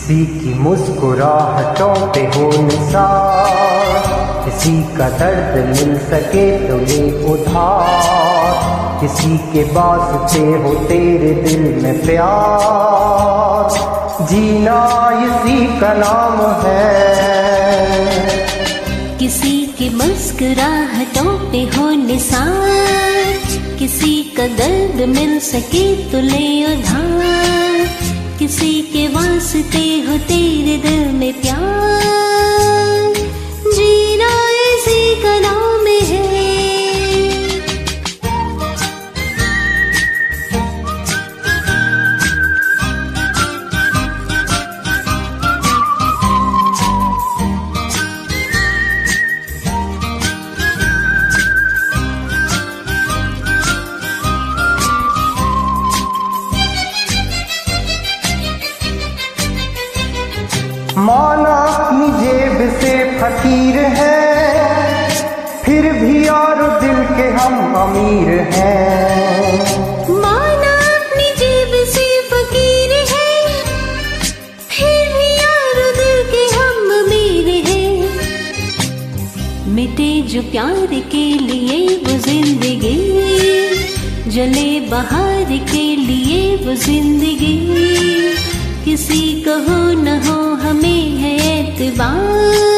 किसी की मुस्कुराहटों पे हो निसार। किसी का दर्द मिल सके तो ले उधार। किसी के वास्ते हो तेरे दिल में प्यार। जीना इसी का नाम है। किसी की मुस्कुराहटों पे हो निसार। किसी का दर्द मिल सके तो ले उधार। किसी के वास्ते हो तेरे दिल में प्यार। माना अपनी जेब से फकीर है। फिर भी और दिल के हम अमीर हैं। जो प्यार के लिए वो ज़िंदगी, जले बहार के लिए वो ज़िंदगी। किसी को हो न हो हमें है एतबार।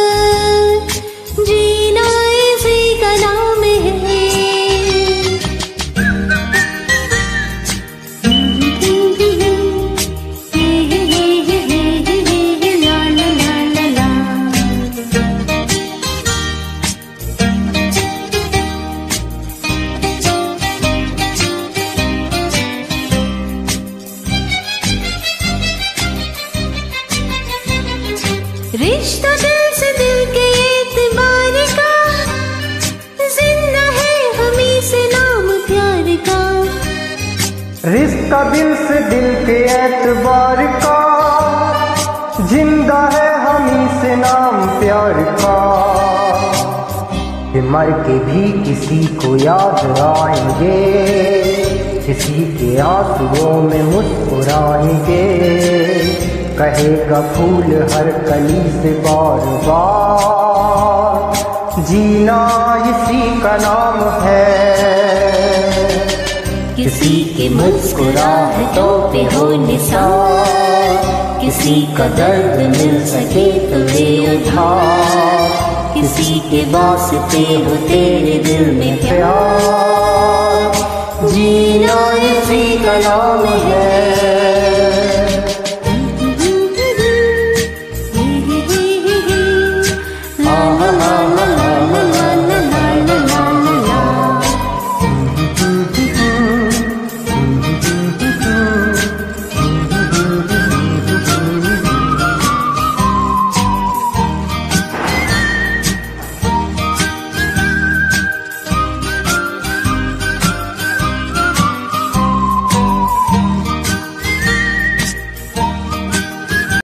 रिश्ता दिल से दिल के एतबार का। ज़िंदा है हमी से नाम प्यार का। रिश्ता दिल के ज़िंदा है हमी से नाम प्यार का। कि मर के भी किसी को याद आएँगे। किसी के आंसुओं में मुस्कुराएँगे। कहेगा फूल हर कली से बार बार। जीना इसी का नाम है। किसी के मुस्कुराहटों पे हो निसार। किसी का दर्द मिल सके तो उधार। किसी के वास्ते हो तेरे दिल में प्यार। जीना इसी का नाम है। ला ला ला ला